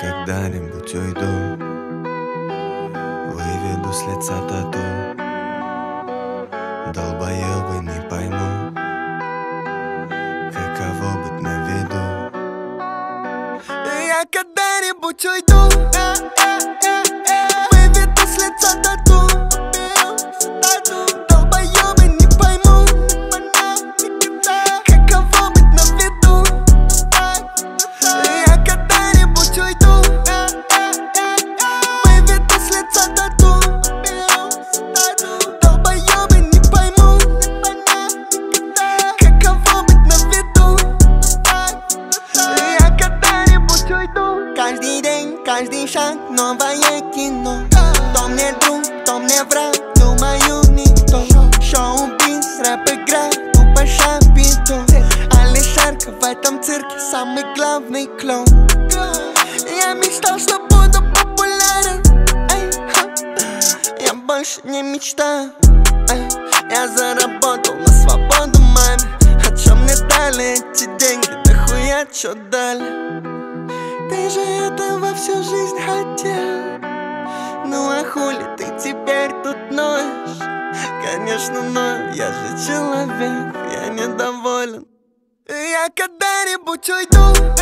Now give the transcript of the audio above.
когда-нибудь уйду Выведу с лица тату. Долбоебы не пойму Каково быть на виду. Я когда-нибудь уйду Каждый шаг новое кино. Кто мне друг, кто мне враг, думаю никто Шоу-биз, рэп-игра, тупо шапито. Алишерка в этом цирке самый главный клоун Я мечтал, что буду популярен. Я больше не мечтаю. Я заработал на свободу маме. О чем мне дали эти деньги, да хуя чё дали же этого всю жизнь хотел. Ну а хули ты теперь тут ноешь? Конечно, ною, я же человек, я недоволен. Я когда-нибудь уйду